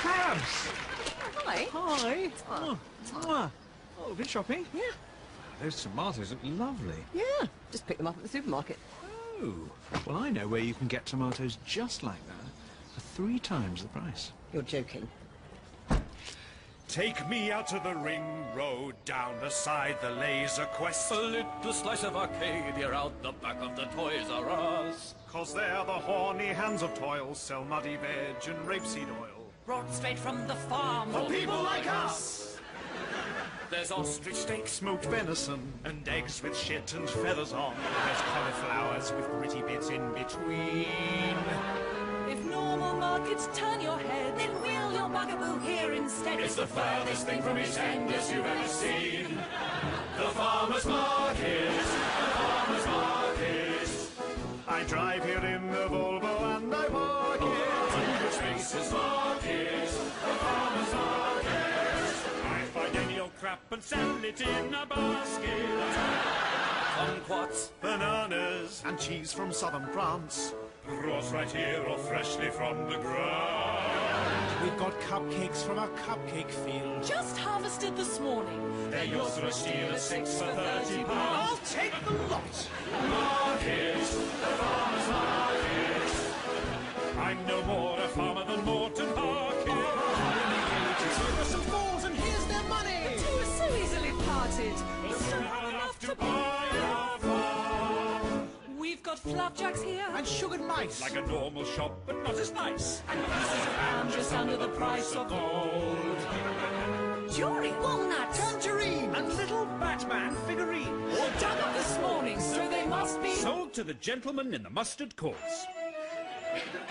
Crabs! Hi. Hi! Oh, mwah. oh, been shopping? Yeah. Those tomatoes look lovely. Yeah. Just pick them up at the supermarket. Oh, well, I know where you can get tomatoes just like that for three times the price. You're joking. Take me out of the ring road, down the side the laser quest. A little slice of Arcadia out the back of the Toys R Us. Cause there the horny hands of toil sell muddy veg and rapeseed oil. Brought straight from the farm. For people like us! There's ostrich steak. Smoked venison and eggs with shit and feathers on. There's cauliflowers with gritty bits in between. If normal markets turn your head, then wheel your bugaboo here instead. It's the furthest thing from East End as you've ever seen. Crap and sell it in a basket. Kumquats. Bananas and cheese from southern France. Brought right here or freshly from the ground. We've got cupcakes from our cupcake field. Just harvested this morning. They're yours for a steal at six for thirty pounds. I'll take the lot. Market. Parted. We'll soon have enough to buy a farm. We've got flapjacks here. And sugared mice. Like a normal shop, but not as nice. And pieces of ham just under the price of gold. Jewelry, walnut, tangerine. And little Batman figurine. all dug up this morning, so they must be. Sold to the gentleman in the mustard courts.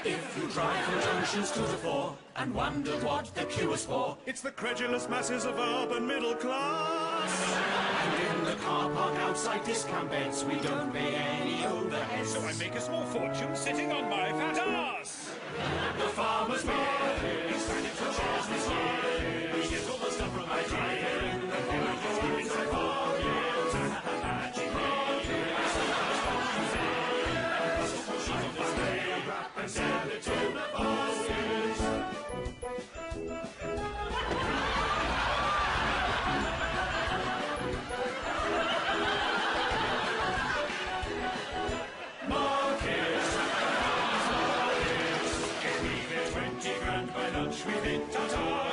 If you drive from junctions to the fore and wondered what the queue is for, It's the credulous masses of urban middle class. And in the car park outside discount beds, we don't pay any overheads. So I make a small fortune sitting on my fat ass. The farmer's market. Schwimmt